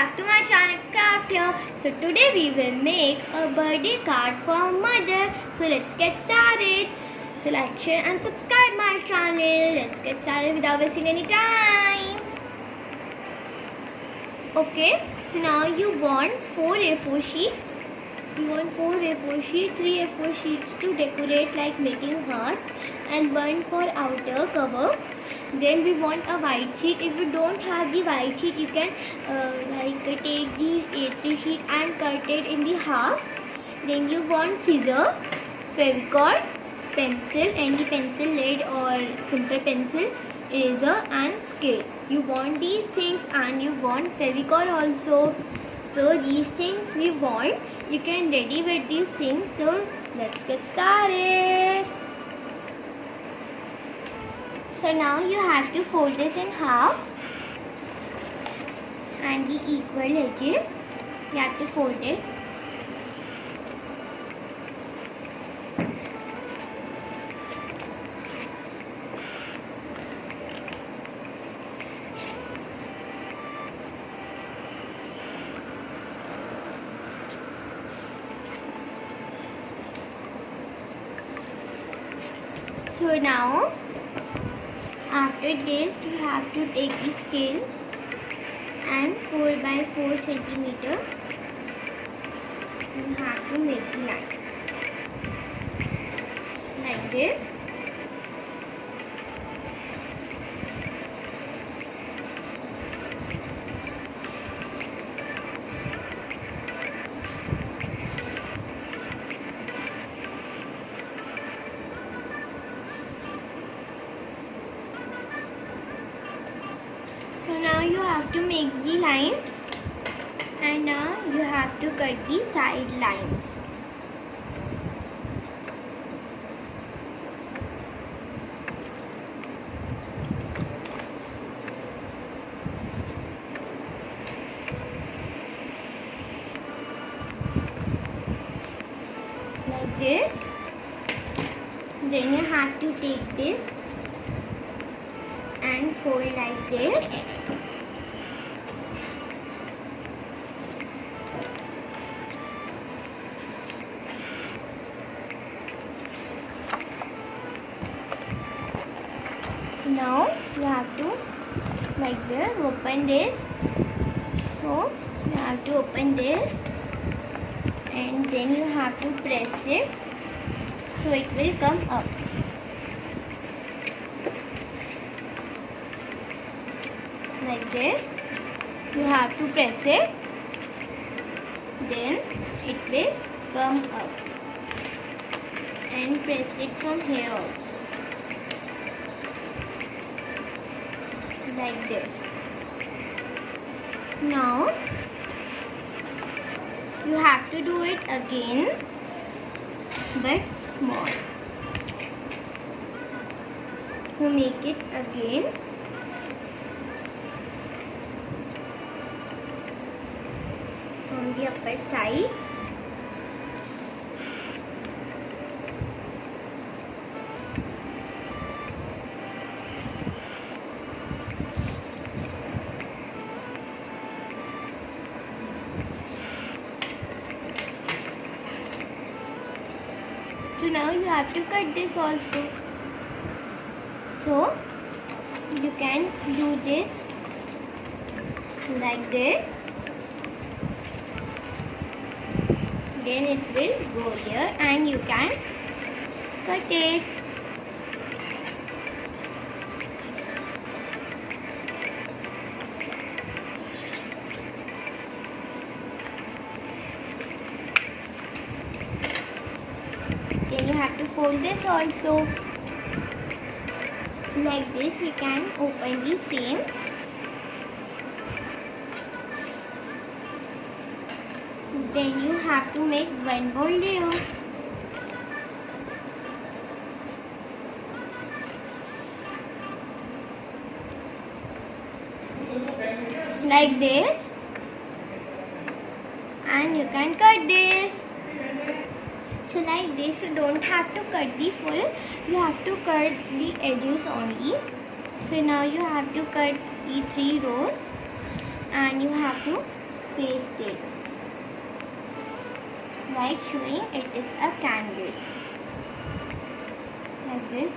back to my channel Craft here. So today we will make a birthday card for mother. So let's get started. So like, share and subscribe my channel. Let's get started without wasting any time. Okay, so now you want 4 A4 sheets. You want 4 A4 sheets, 3 A4 sheets to decorate like making hearts and one for outer cover then we want a white sheet. If you don't have the white sheet you can uh, like take the A3 sheet and cut it in the half. Then you want scissor fevicol pencil any pencil lead or simple pencil eraser and scale. You want these things and you want fevicol also. So these things we want. You can ready with these things. So let's get started so now you have to fold this in half and the equal edges you have to fold it. So now after this you have to take the scale and 4 by 4 centimeter. You have to make the line like this to make the line and now you have to cut the side lines. Like this. Then you have to take this and fold like this. Like this open this. So you have to open this. And then you have to press it. So it will come up. like this. You have to press it. Then it will come up. And press it from here also like this. Now you have to do it again but small. You make it again. On the upper side so now you have to cut this also. So you can do this like this. Then it will go here and you can cut it this also. Like this we can open the same. Then you have to make one more layer. Like this. And you can cut this so like this you don't have to cut the full. You have to cut the edges only. So now you have to cut the three rows and you have to paste it. Like showing it is a candle. Like this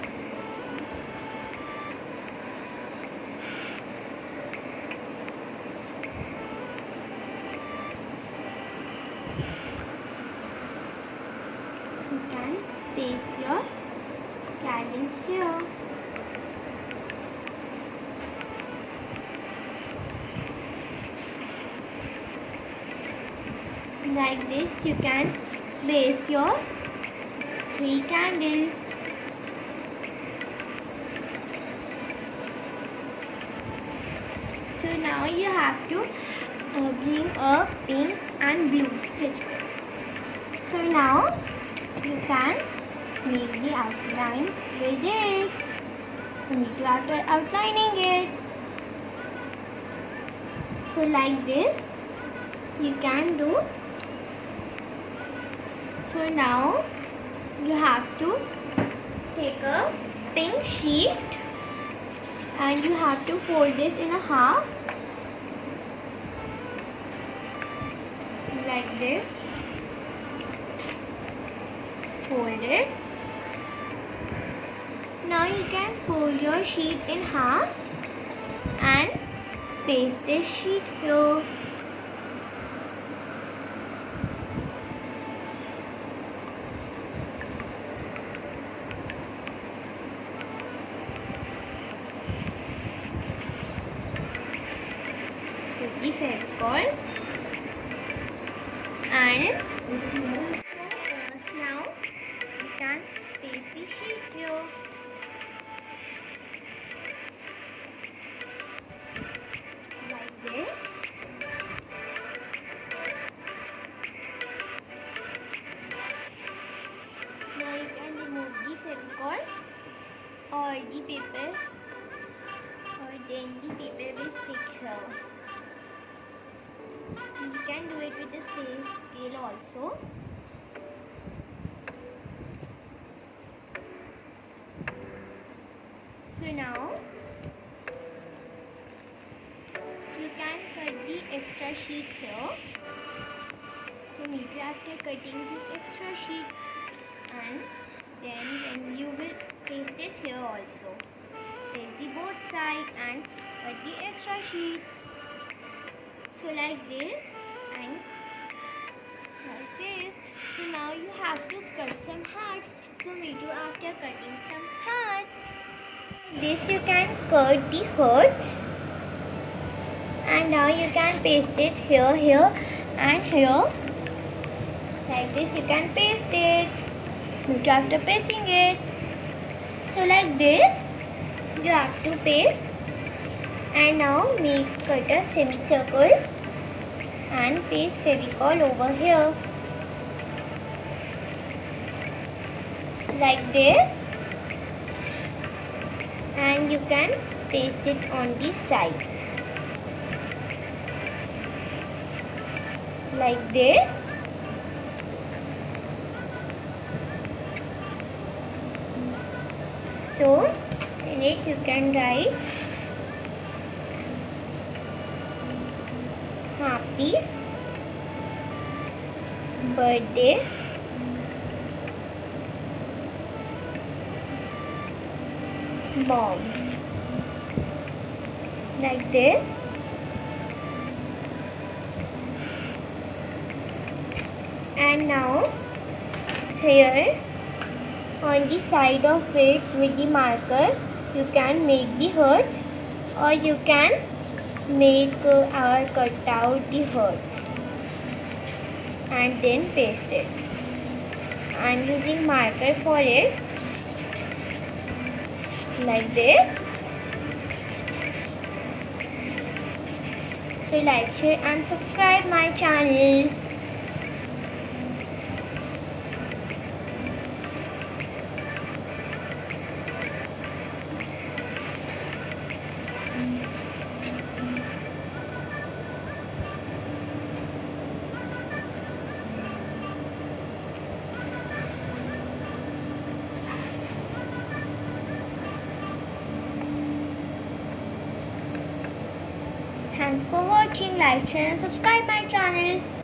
you can paste your candles here like this you can place your three candles. So now you have to uh, bring a pink and blue sketch so now you can make the outlines with it. To after outlining it. So like this you can do so now you have to take a pink sheet and you have to fold this in a half like this. Fold it. Now you can fold your sheet in half and paste this sheet here or the paper or then the paper will stick you can do it with the scale, scale also. So now you can cut the extra sheet here. So maybe after cutting the extra sheet and then when you will place this here also. Place the both side and cut the extra sheets. So like this and like this. So now you have to cut some hearts. So we do after cutting some hearts. This you can cut the hearts. And now you can paste it here, here and here. Like this you can paste it. You do after pasting it. So like this you have to paste. And now make cut a semicircle and paste Fevicol over here. Like this. And you can paste it on the side. Like this so in it you can write happy birthday. Mom like this. And now here on the side of it with the marker you can make the hearts or you can make uh, or cut out the hearts and then paste it. I'm using marker for it like this. So like, share and subscribe my channel. Thanks for watching. Like, share and subscribe my channel.